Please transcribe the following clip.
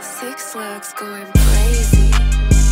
Six legs going crazy.